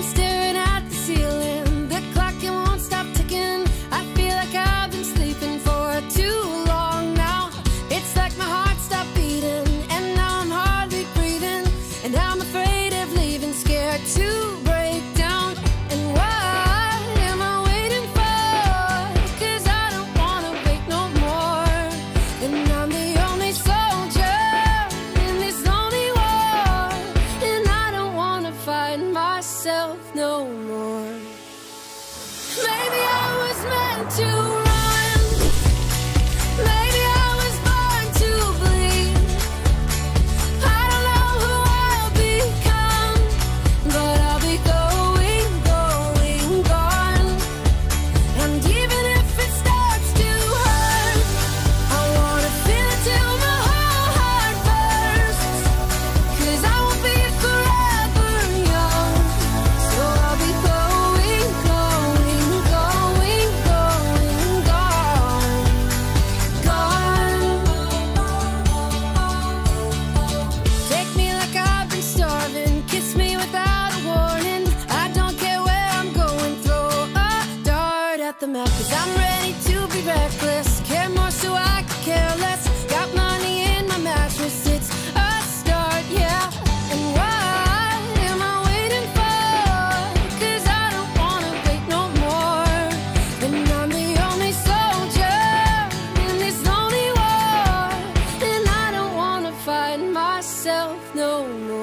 I'm still Cause I'm ready to be reckless. Care more so I can care less. Got money in my mattress, it's a start, yeah. And what am I waiting I don't wanna wait no more. And I'm the only soldier in this lonely war. And I don't wanna myself no more.